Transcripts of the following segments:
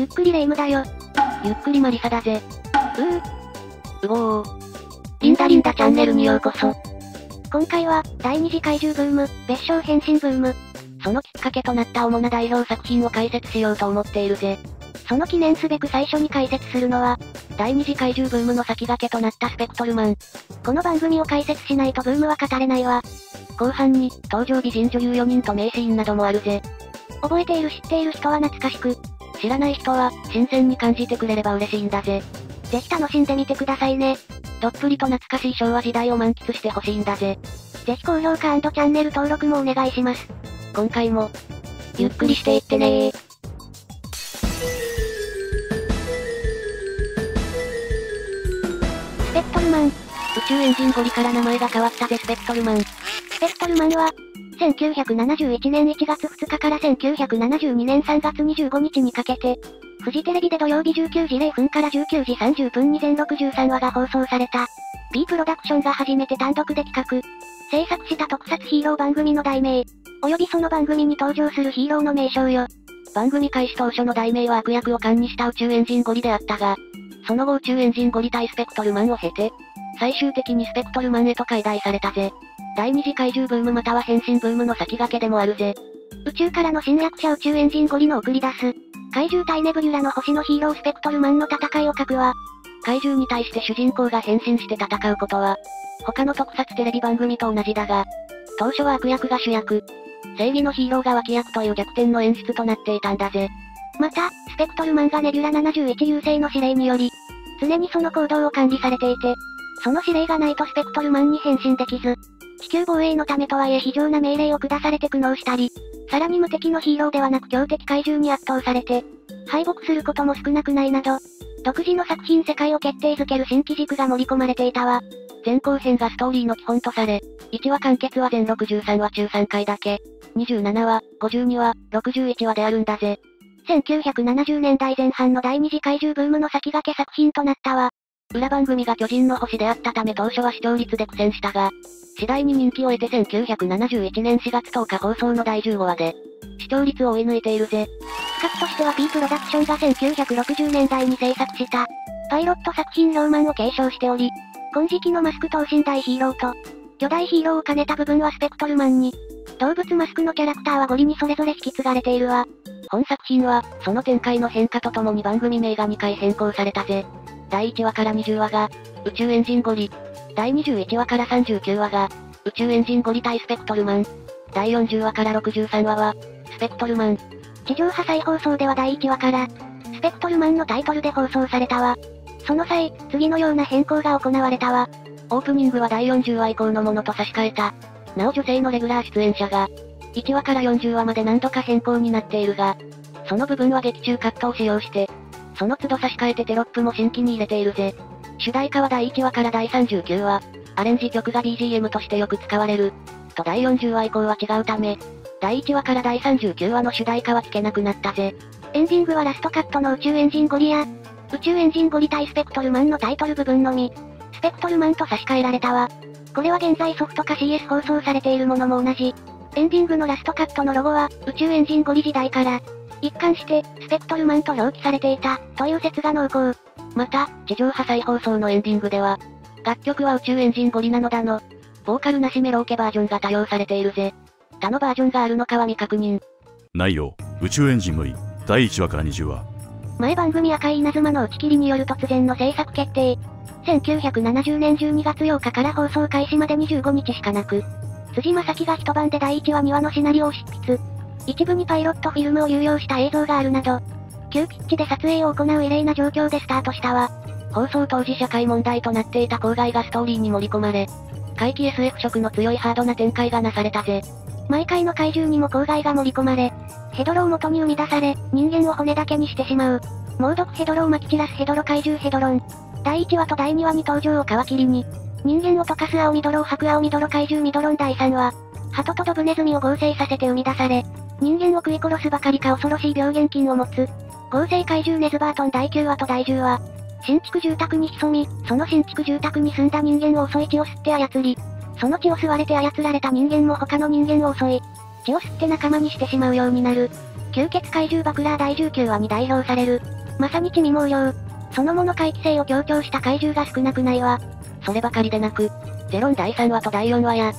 ゆっくりレ夢ムだよ。ゆっくりマリサだぜ。うー。うごー。リンダリンダチャンネルにようこそ。今回は、第二次怪獣ブーム、別称変身ブーム。そのきっかけとなった主な代表作品を解説しようと思っているぜ。その記念すべく最初に解説するのは、第二次怪獣ブームの先駆けとなったスペクトルマン。この番組を解説しないとブームは語れないわ。後半に、登場美人女優4人と名シーンなどもあるぜ。覚えている知っている人は懐かしく、知らない人は、新鮮に感じてくれれば嬉しいんだぜ。ぜひ楽しんでみてくださいね。どっぷりと懐かしい昭和時代を満喫してほしいんだぜ。ぜひ高評価チャンネル登録もお願いします。今回も、ゆっくりしていってねー。スペクトルマン。宇宙エンジンゴリから名前が変わったぜスペクトルマン。スペクトルマンは、1971年1月2日から1972年3月25日にかけて、フジテレビで土曜日19時0分から19時30分に全63話が放送された。B プロダクションが初めて単独で企画、制作した特撮ヒーロー番組の題名、及びその番組に登場するヒーローの名称よ。番組開始当初の題名は悪役を冠にした宇宙エンジンゴリであったが、その後宇宙エンジンゴリ対スペクトルマンを経て、最終的にスペクトルマンへと改題されたぜ。第二次怪獣ブームまたは変身ブームの先駆けでもあるぜ。宇宙からの侵略者宇宙エンジンゴリの送り出す。怪獣対ネブリュラの星のヒーロースペクトルマンの戦いを書くわ。怪獣に対して主人公が変身して戦うことは、他の特撮テレビ番組と同じだが、当初は悪役が主役、正義のヒーローが脇役という逆転の演出となっていたんだぜ。また、スペクトルマンがネビュラ71優勢の指令により、常にその行動を管理されていて、その指令がないとスペクトルマンに変身できず、地球防衛のためとはいえ非常な命令を下されて苦悩したり、さらに無敵のヒーローではなく強敵怪獣に圧倒されて、敗北することも少なくないなど、独自の作品世界を決定づける新機軸が盛り込まれていたわ。前後編がストーリーの基本とされ、1話完結は全63話中3回だけ、27話、52話、61話であるんだぜ。1970年代前半の第二次怪獣ブームの先駆け作品となったわ。裏番組が巨人の星であったため当初は視聴率で苦戦したが、次第に人気を得て1971年4月10日放送の第15話で、視聴率を追い抜いているぜ。企画としては P プロダクションが1960年代に制作した、パイロット作品ローマンを継承しており、金色のマスク等身大ヒーローと、巨大ヒーローを兼ねた部分はスペクトルマンに、動物マスクのキャラクターはゴリにそれぞれ引き継がれているわ。本作品は、その展開の変化とともに番組名が2回変更されたぜ。第1話から20話が、宇宙エンジンゴリ。第21話から39話が、宇宙エンジンゴリ対スペクトルマン。第40話から63話は、スペクトルマン。地上波再放送では第1話から、スペクトルマンのタイトルで放送されたわ。その際、次のような変更が行われたわ。オープニングは第40話以降のものと差し替えた。なお女性のレギュラー出演者が、1話から40話まで何度か変更になっているが、その部分は劇中カットを使用して、その都度差し替えてテロップも新規に入れているぜ。主題歌は第1話から第39話、アレンジ曲が BGM としてよく使われる。と第40話以降は違うため、第1話から第39話の主題歌は聞けなくなったぜ。エンディングはラストカットの宇宙エンジンゴリア、宇宙エンジンゴリ対スペクトルマンのタイトル部分のみ、スペクトルマンと差し替えられたわ。これは現在ソフトか CS 放送されているものも同じ。エンディングのラストカットのロゴは、宇宙エンジンゴリ時代から、一貫して、スペクトルマンと表記されていた、という説が濃厚。また、地上波再放送のエンディングでは、楽曲は宇宙エンジンゴリなのだの、ボーカルなしメローケバージョンが多用されているぜ。他のバージョンがあるのかは未確認。内容、宇宙エンジンゴリ、第1話から20話。前番組赤い稲妻の打ち切りによる突然の制作決定。1970年12月8日から放送開始まで25日しかなく、辻正樹が一晩で第1話2話のシナリオを執筆。一部にパイロットフィルムを有用した映像があるなど、急ピッチで撮影を行う異例な状況でスタートしたわ。放送当時社会問題となっていた公害がストーリーに盛り込まれ、怪奇 SF 色の強いハードな展開がなされたぜ。毎回の怪獣にも公害が盛り込まれ、ヘドロを元に生み出され、人間を骨だけにしてしまう。猛毒ヘドロを撒き散らすヘドロ怪獣ヘドロン。第1話と第2話に登場を皮切りに、人間を溶かす青ミドロを吐く青ミドロ怪獣ミドロン第3話、鳩とドブネズミを合成させて生み出され、人間を食い殺すばかりか恐ろしい病原菌を持つ、合成怪獣ネズバートン第9話と第10話、新築住宅に潜み、その新築住宅に住んだ人間を襲い血を吸って操り、その血を吸われて操られた人間も他の人間を襲い、血を吸って仲間にしてしまうようになる。吸血怪獣バクラー第19話に代表される。まさに地味猛量。そのもの回帰性を強調した怪獣が少なくないわ。そればかりでなく、ゼロン第3話と第4話や、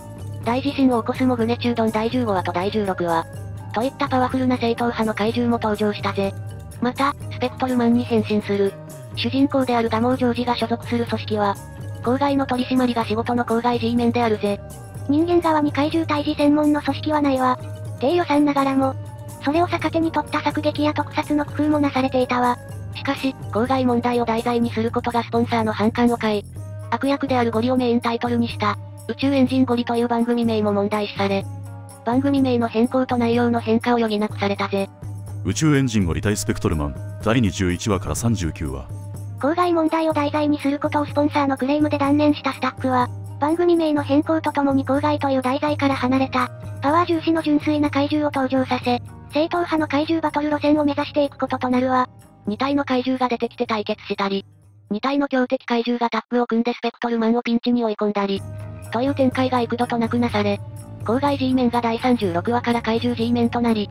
大地震を起こすモグネチュードン第15話と第16話、といったパワフルな正統派の怪獣も登場したぜ。また、スペクトルマンに変身する。主人公であるガモージョージが所属する組織は、郊外の取り締まりが仕事の郊外 G 面であるぜ。人間側に怪獣退治専門の組織はないわ。低予算ながらも、それを逆手に取った作劇や特撮の工夫もなされていたわ。しかし、郊外問題を題材にすることがスポンサーの反感を買い、悪役であるゴリをメインタイトルにした、宇宙エンジンゴリという番組名も問題視され、番組名の変更と内容の変化を余儀なくされたぜ。宇宙エンジンゴリ対スペクトルマン、第21話から39話。郊外問題を題材にすることをスポンサーのクレームで断念したスタッフは、番組名の変更とともに郊外という題材から離れた、パワー重視の純粋な怪獣を登場させ、正統派の怪獣バトル路線を目指していくこととなるわ。2体の怪獣が出てきて対決したり、2体の強敵怪獣がタッグを組んでスペクトルマンをピンチに追い込んだり、という展開が幾度となくなされ、郊外 G 面が第36話から怪獣 G 面となり、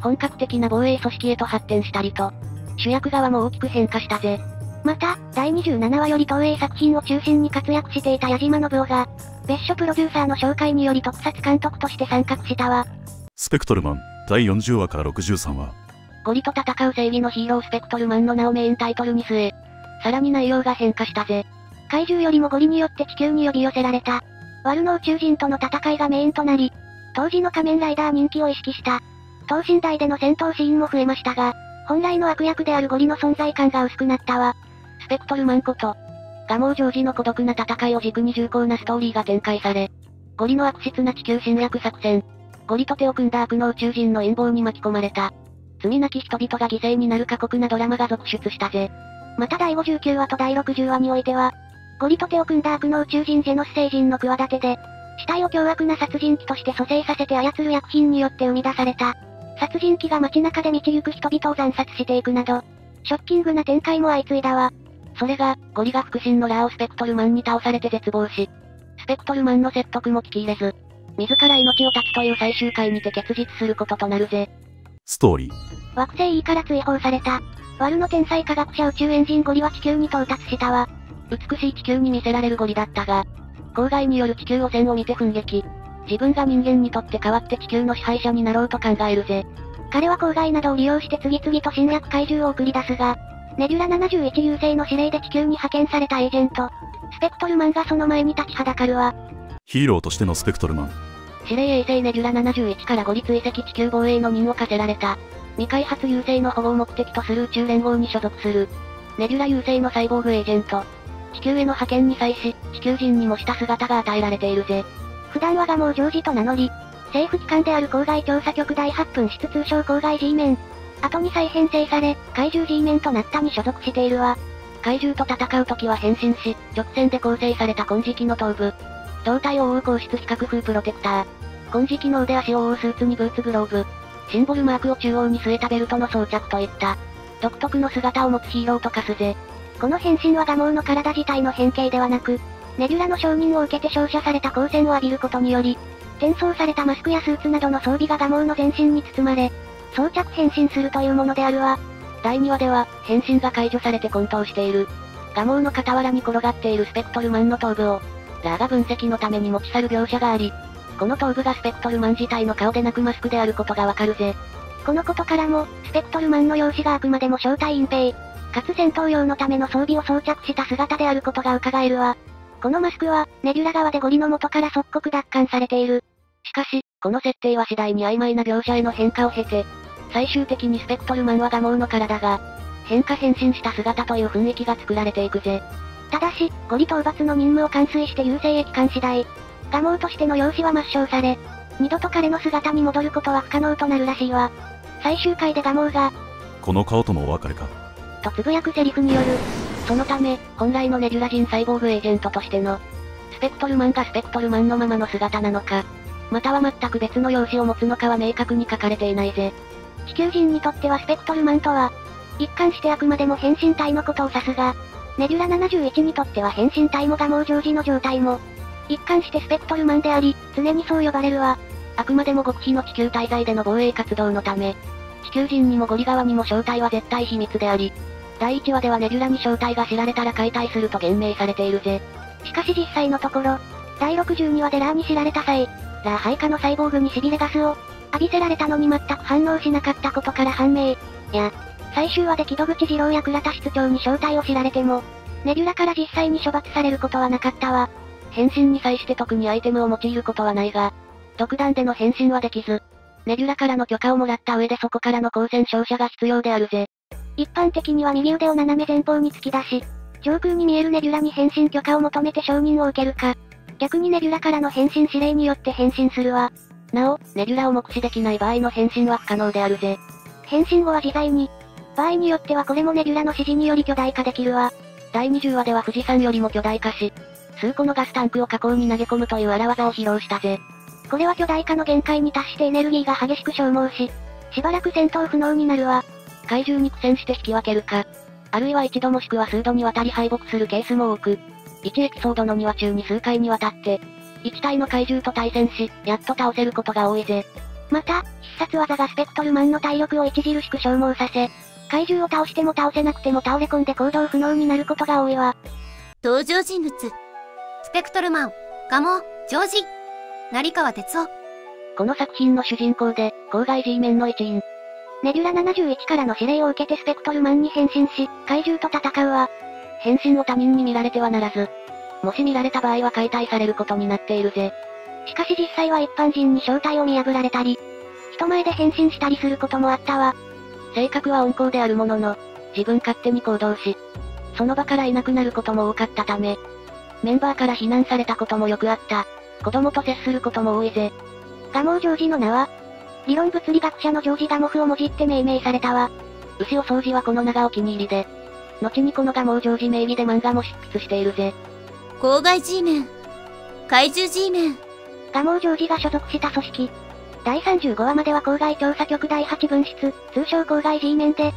本格的な防衛組織へと発展したりと、主役側も大きく変化したぜ。また、第27話より東映作品を中心に活躍していた矢島信夫が、別所プロデューサーの紹介により特撮監督として参画したわ。スペクトルマン、第40話から63話。ゴリと戦う正義のヒーロースペクトルマンの名をメインタイトルに据え、さらに内容が変化したぜ。怪獣よりもゴリによって地球に呼び寄せられた。ワルの宇宙人との戦いがメインとなり、当時の仮面ライダー人気を意識した。等身大での戦闘シーンも増えましたが、本来の悪役であるゴリの存在感が薄くなったわ。スペクトルマンこと、ガモージョージの孤独な戦いを軸に重厚なストーリーが展開され、ゴリの悪質な地球侵略作戦、ゴリと手を組んだ悪の宇宙人の陰謀に巻き込まれた、罪なき人々が犠牲になる過酷なドラマが続出したぜ。また第59話と第60話においては、ゴリと手を組んだ悪の宇宙人ジェノス星人の企てで、死体を凶悪な殺人鬼として蘇生させて操る薬品によって生み出された。殺人鬼が街中で道行く人々を惨殺していくなど、ショッキングな展開も相次いだわ。それが、ゴリが腹心のラーオスペクトルマンに倒されて絶望し、スペクトルマンの説得も聞き入れず、自ら命を絶つという最終回にて結実することとなるぜ。ストーリー。惑星 E から追放された。ワルの天才科学者宇宙エンジンゴリは地球に到達したわ。美しい地球に見せられるゴリだったが、郊外による地球汚染を見て奮撃。自分が人間にとって代わって地球の支配者になろうと考えるぜ。彼は郊外などを利用して次々と侵略怪獣を送り出すが、ネビュラ71優勢の指令で地球に派遣されたエージェント、スペクトルマンがその前に立ちはだかるわ。ヒーローとしてのスペクトルマン。指令衛星ネビュラ71からゴリ追跡地球防衛の任を課せられた。未開発優勢の保護を目的とする宇宙連合に所属する。ネビュラ優勢のサイボーグエージェント。地球への派遣に際し、地球人にもした姿が与えられているぜ。普段はガモージョージと名乗り、政府機関である郊外調査局第8分室通称郊外 G 面。後に再編成され、怪獣 G 面となったに所属しているわ。怪獣と戦う時は変身し、直線で構成された金色の頭部。胴体を覆う硬質比較風プロテクター。金色の腕足を覆うスーツにブーツグローブ。シンボルマークを中央に据えたベルトの装着といった、独特の姿を持つヒーローと化すぜ。この変身はガモーの体自体の変形ではなく、ネビュラの承認を受けて照射された光線を浴びることにより、転送されたマスクやスーツなどの装備がガモーの全身に包まれ、装着変身するというものであるわ。第2話では、変身が解除されて混沌している。ガモーの傍らに転がっているスペクトルマンの頭部を、ラーが分析のために持ち去る描写があり、この頭部がスペクトルマン自体の顔でなくマスクであることがわかるぜ。このことからも、スペクトルマンの容姿があくまでも正体隠蔽、かつ戦闘用のための装備を装着した姿であることが伺えるわ。このマスクは、ネビュラ側でゴリの元から即刻奪還されている。しかし、この設定は次第に曖昧な描写への変化を経て、最終的にスペクトルマンはガモーの体が、変化変身した姿という雰囲気が作られていくぜ。ただし、ゴリ討伐の任務を完遂して優勢駅間次第、ガモーとしての容姿は抹消され、二度と彼の姿に戻ることは不可能となるらしいわ。最終回でガモーが、この顔とのお別れか。とつぶやくセリフによる。そのため、本来のネビュラ人サイボーグエージェントとしての、スペクトルマンがスペクトルマンのままの姿なのか、または全く別の容姿を持つのかは明確に書かれていないぜ。地球人にとってはスペクトルマンとは、一貫してあくまでも変身体のことを指すが、ネビュラ71にとっては変身体もガモージョージの状態も、一貫してスペクトルマンであり、常にそう呼ばれるわ。あくまでも極秘の地球滞在での防衛活動のため、地球人にもゴリ側にも正体は絶対秘密であり、第1話ではネビュラに正体が知られたら解体すると言明されているぜ。しかし実際のところ、第62話でラーに知られた際、ラー配下のサイボーグに痺れガスを浴びせられたのに全く反応しなかったことから判明。や、最終話で木戸口二郎や倉田室長に正体を知られても、ネビュラから実際に処罰されることはなかったわ。変身に際して特にアイテムを用いることはないが、独断での変身はできず、ネビュラからの許可をもらった上でそこからの光線照射が必要であるぜ。一般的には右腕を斜め前方に突き出し、上空に見えるネビュラに変身許可を求めて承認を受けるか、逆にネビュラからの変身指令によって変身するわ。なお、ネビュラを目視できない場合の変身は不可能であるぜ。変身後は自在に。場合によってはこれもネビュラの指示により巨大化できるわ。第20話では富士山よりも巨大化し、数個のガスタンクを火口に投げ込むという荒技を披露したぜ。これは巨大化の限界に達してエネルギーが激しく消耗し、しばらく戦闘不能になるわ。怪獣に苦戦して引き分けるか、あるいは一度もしくは数度にわたり敗北するケースも多く、1エピソードの2話中に数回にわたって、1体の怪獣と対戦し、やっと倒せることが多いぜ。また、必殺技がスペクトルマンの体力を著しく消耗させ、怪獣を倒しても倒せなくても倒れ込んで行動不能になることが多いわ。登場人物。スペクトルマン、ガモ、ジョージ。成川哲夫。この作品の主人公で、郊外 G メンの一員。ネビュラ71からの指令を受けてスペクトルマンに変身し、怪獣と戦うわ。変身を他人に見られてはならず、もし見られた場合は解体されることになっているぜ。しかし実際は一般人に正体を見破られたり、人前で変身したりすることもあったわ。性格は温厚であるものの、自分勝手に行動し、その場からいなくなることも多かったため、メンバーから非難されたこともよくあった。子供と接することも多いぜ。ガモージョージの名は、理論物理学者のジョージ・ガモフをもじって命名されたわ。牛尾掃除はこの名がお気に入りで、後にこのガモージョージ名義で漫画も執筆しているぜ。郊外 G メン。怪獣 G メン。ガモージョージが所属した組織。第35話までは郊外調査局第8分室、通称郊外 G メンで、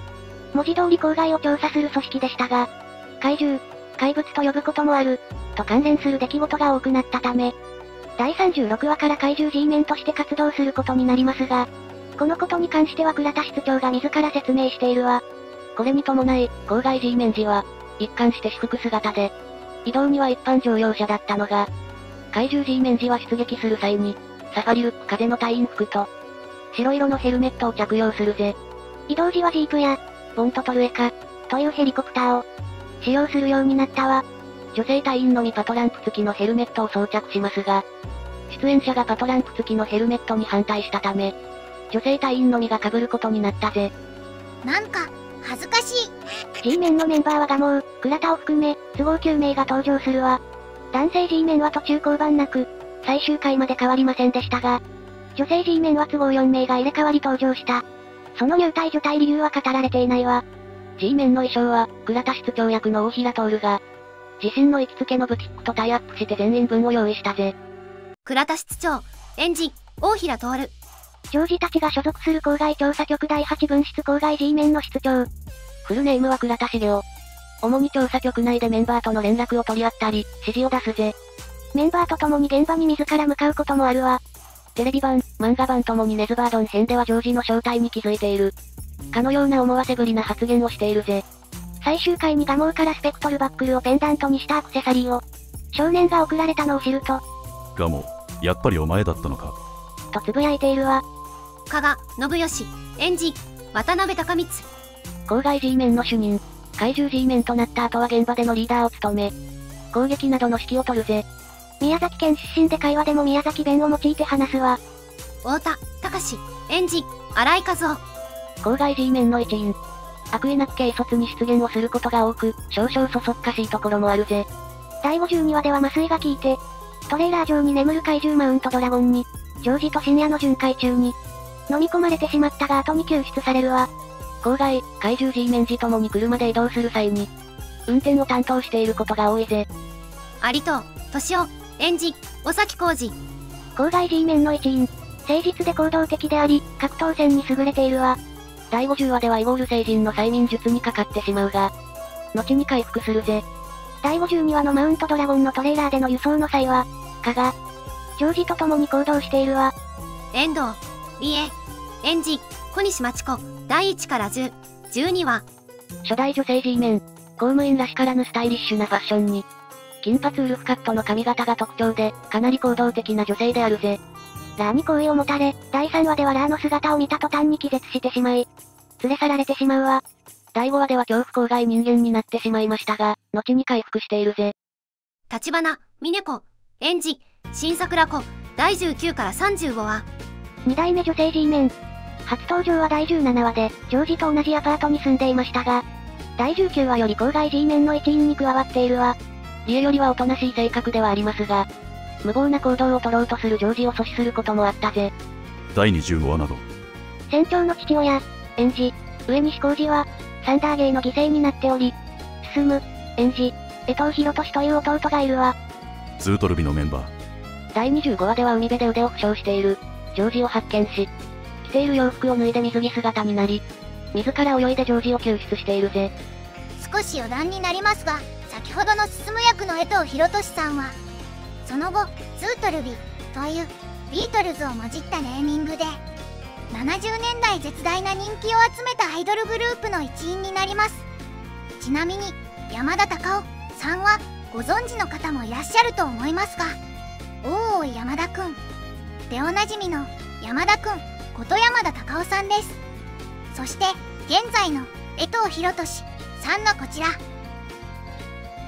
文字通り郊外を調査する組織でしたが、怪獣、怪物と呼ぶこともある、と関連する出来事が多くなったため、第36話から怪獣 G メンとして活動することになりますが、このことに関しては倉田室長が自ら説明しているわ。これに伴い、郊外 G メン時は、一貫して私服姿で、移動には一般乗用車だったのが、怪獣 G メン時は出撃する際に、サファリルック風の隊員服と、白色のヘルメットを着用するぜ。移動時はジープや、ボントトルエカ、というヘリコプターを、使用するようになったわ。女性隊員のみパトランプ付きのヘルメットを装着しますが、出演者がパトランプ付きのヘルメットに反対したため、女性隊員のみが被ることになったぜ。なんか、恥ずかしい。G メンのメンバーはガモー、倉田を含め、都合9名が登場するわ。男性 G メンは途中交番なく、最終回まで変わりませんでしたが、女性 G メンは都合4名が入れ替わり登場した。その入隊除隊理由は語られていないわ。G メンの衣装は、倉田室長役の大平徹が、自身の行きつけのブティックとタイアップして全員分を用意したぜ。倉田室長、エンジン、大平徹。ジョージたちが所属する郊外調査局第8分室郊外 G メンの室長。フルネームは倉田茂雄。主に調査局内でメンバーとの連絡を取り合ったり、指示を出すぜ。メンバーと共に現場に自ら向かうこともあるわ。テレビ版、漫画版ともにネズバードン編ではジョージの正体に気づいている。かのような思わせぶりな発言をしているぜ。最終回にガモーからスペクトルバックルをペンダントにしたアクセサリーを、少年が送られたのを知ると、ガモ、やっぱりお前だったのか。とつぶやいているわ。加賀、信義、エンジン、渡辺隆光。郊外 G メンの主任、怪獣 G メンとなった後は現場でのリーダーを務め、攻撃などの指揮を取るぜ。宮崎県出身で会話でも宮崎弁を用いて話すわ。太田、隆エンジン、荒井和夫。郊外 G メンの一員。悪意なく軽率に出現をすることが多く、少々そそっかしいところもあるぜ。第52話では麻酔が効いて、トレーラー上に眠る怪獣マウントドラゴンに、ジョージと深夜の巡回中に、飲み込まれてしまったが後に救出されるわ。郊外、怪獣 G メンジともに車で移動する際に、運転を担当していることが多いぜ。有藤、敏夫、エンジン、尾崎浩二。郊外 G メンの一員。誠実で行動的であり、格闘戦に優れているわ。第50話ではイゴール星人の催眠術にかかってしまうが、後に回復するぜ。第52話のマウントドラゴンのトレーラーでの輸送の際は、加賀、ジョージと共に行動しているわ。遠藤、理恵、エンジン、小西町子、第1から10、12話。初代女性 G メン。公務員らしからぬスタイリッシュなファッションに。金髪ウルフカットの髪型が特徴で、かなり行動的な女性であるぜ。ラーに好意を持たれ、第3話ではラーの姿を見た途端に気絶してしまい、連れ去られてしまうわ。第5話では恐怖郊外人間になってしまいましたが、後に回復しているぜ。立花、峰子、園児、新桜子、第19から35話。2代目女性 G メン。初登場は第17話で、ジョージと同じアパートに住んでいましたが、第19話より郊外 G メンの一員に加わっているわ。家よりはおとなしい性格ではありますが、無謀な行動を取ろうとするジョージを阻止することもあったぜ。第25話など、船長の父親、園児、上西浩二は、サンダーゲイの犠牲になっており、進む、園児、江藤博俊という弟がいるわ。ズートルビのメンバー、第25話では海辺で腕を負傷している、ジョージを発見し、着ている洋服を脱いで水着姿になり、自ら泳いでジョージを救出しているぜ。少し余談になりますが先ほどの進む役の江藤博俊さんはその後ズートルビというビートルズを混じったネーミングで70年代絶大な人気を集めたアイドルグループの一員になります。ちなみに山田隆夫さんはご存知の方もいらっしゃると思いますがおーい山田くんでおなじみの山田くんこと山田隆夫さんです。そして現在の江藤博俊さんのこちら。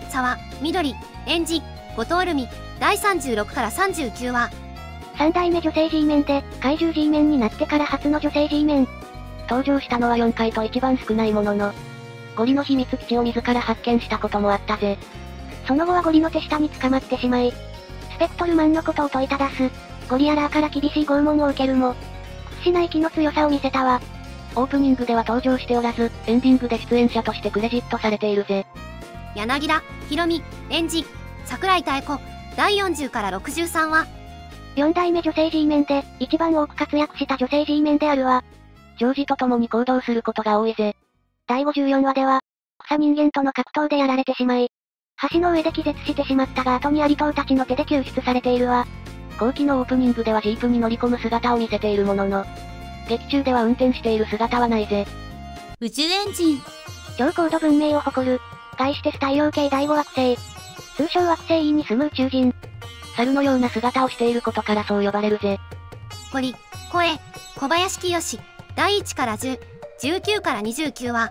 沢、緑、園児、後藤ルミ、第36から39話。3代目女性 G メンで、怪獣 G メンになってから初の女性 G メン。登場したのは4回と一番少ないものの、ゴリの秘密基地を自ら発見したこともあったぜ。その後はゴリの手下に捕まってしまい、スペクトルマンのことを問いただす。ゴリアラーから厳しい拷問を受けるも、屈しない気の強さを見せたわ。オープニングでは登場しておらず、エンディングで出演者としてクレジットされているぜ。柳田、ひろみ、園児、桜井妙子、第40から63話。4代目女性 G メンで、一番多く活躍した女性 G メンであるわ。ジョージと共に行動することが多いぜ。第54話では、草人間との格闘でやられてしまい、橋の上で気絶してしまったが後にアリ島たちの手で救出されているわ。後期のオープニングではジープに乗り込む姿を見せているものの、劇中では運転している姿はないぜ。宇宙エンジン超高度文明を誇る、外してス太陽系第5惑星。通称惑星 E に住む宇宙人。猿のような姿をしていることからそう呼ばれるぜ。堀、声、小林清、第1から10、19から29話。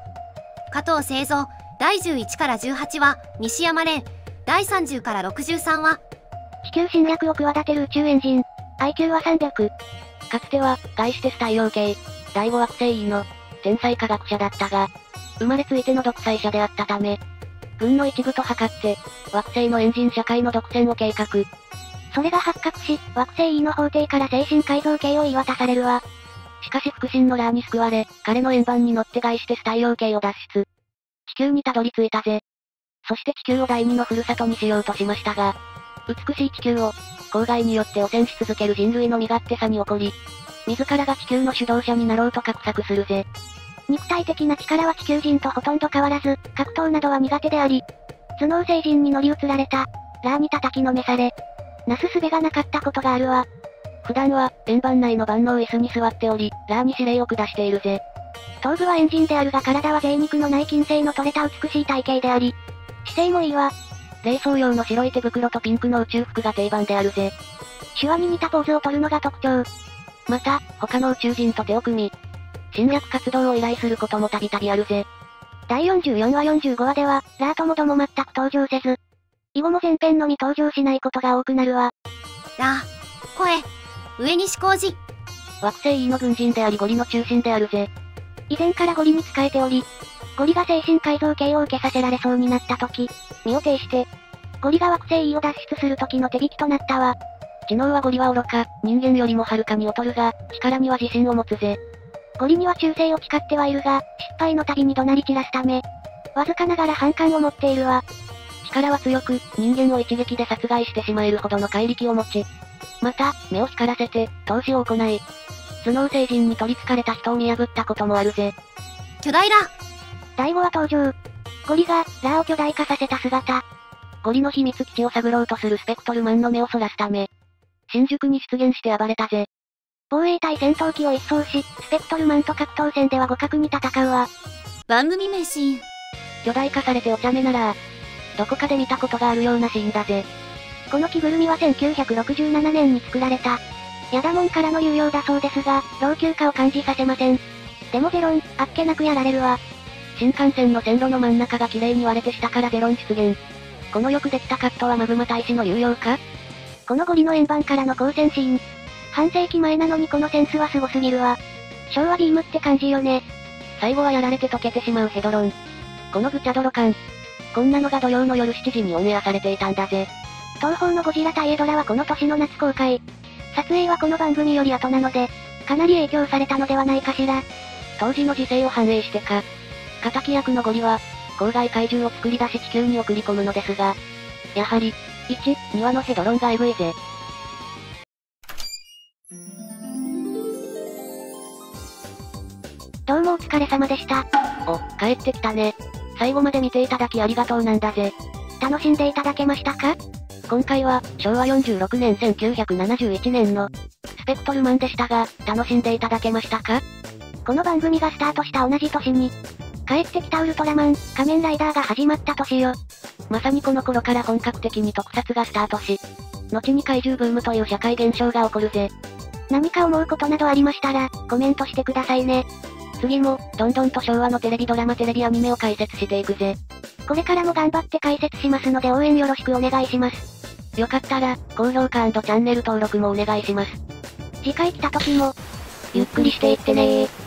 加藤製造、第11から18話。西山蓮、第30から63話。地球侵略を企てる宇宙エンジン。IQ は300。かつては、外して太陽系、第5惑星 E の、天才科学者だったが、生まれついての独裁者であったため、軍の一部と測って、惑星のエンジン社会の独占を計画。それが発覚し、惑星 E の法廷から精神改造系を言い渡されるわ。しかし腹心のラーに救われ、彼の円盤に乗って外してス太陽系を脱出。地球にたどり着いたぜ。そして地球を第二のふるさとにしようとしましたが、美しい地球を、郊外によって汚染し続ける人類の身勝手さに怒り、自らが地球の主導者になろうと画策するぜ。肉体的な力は地球人とほとんど変わらず、格闘などは苦手であり、頭脳星人に乗り移られた、ラーに叩きのめされ、なすすべがなかったことがあるわ。普段は、円盤内の万能椅子に座っており、ラーに指令を下しているぜ。頭部はエンジンであるが体は贅肉のない筋性の取れた美しい体型であり、姿勢もいいわ。冷蔵用の白い手袋とピンクの宇宙服が定番であるぜ。手話に似たポーズを取るのが特徴。また、他の宇宙人と手を組み、侵略活動を依頼することもたびたびあるぜ。第44話45話では、ラーともども全く登場せず、以後も前編のみ登場しないことが多くなるわ。ラー、声、上西浩二、惑星 E の軍人でありゴリの中心であるぜ。以前からゴリに仕えており、ゴリが精神改造系を受けさせられそうになった時、身を挺して、ゴリが惑星 E を脱出する時の手引きとなったわ。知能はゴリは愚か、人間よりもはるかに劣るが、力には自信を持つぜ。ゴリには忠誠を誓ってはいるが、失敗の度に怒鳴り散らすため、わずかながら反感を持っているわ。力は強く、人間を一撃で殺害してしまえるほどの怪力を持ち、また、目を光らせて、投資を行い、頭脳星人に取り憑かれた人を見破ったこともあるぜ。巨大ラー、第5話登場。ゴリが、ラーを巨大化させた姿。ゴリの秘密基地を探ろうとするスペクトルマンの目をそらすため、新宿に出現して暴れたぜ。防衛隊戦闘機を一掃し、スペクトルマンと格闘戦では互角に戦うわ。番組名シーン。巨大化されてお茶目なら、どこかで見たことがあるようなシーンだぜ。この着ぐるみは1967年に作られた。ヤダモンからの有用だそうですが、老朽化を感じさせません。でもゼロン、あっけなくやられるわ。新幹線の線路の真ん中が綺麗に割れて下からゼロン出現。このよくできたカットはマグマ大使の有用か？このゴリの円盤からの光線シーン。半世紀前なのにこのセンスは凄すぎるわ。昭和ビームって感じよね。最後はやられて溶けてしまうヘドロン。このグチャドロ感。こんなのが土曜の夜7時にオンエアされていたんだぜ。東方のゴジラ対エドラはこの年の夏公開。撮影はこの番組より後なので、かなり影響されたのではないかしら。当時の時勢を反映してか。敵役のゴリは、郊外怪獣を作り出し地球に送り込むのですが、やはり、1、2話のヘドロンがエグいぜ。どうもお疲れ様でした。お、帰ってきたね。最後まで見ていただきありがとうなんだぜ。楽しんでいただけましたか？今回は、昭和46年1971年の、スペクトルマンでしたが、楽しんでいただけましたか？この番組がスタートした同じ年に、帰ってきたウルトラマン、仮面ライダーが始まった年よ。まさにこの頃から本格的に特撮がスタートし、後に怪獣ブームという社会現象が起こるぜ。何か思うことなどありましたら、コメントしてくださいね。次も、どんどんと昭和のテレビドラマテレビアニメを解説していくぜ。これからも頑張って解説しますので応援よろしくお願いします。よかったら、高評価チャンネル登録もお願いします。次回来た時も、ゆっくりしていってねー。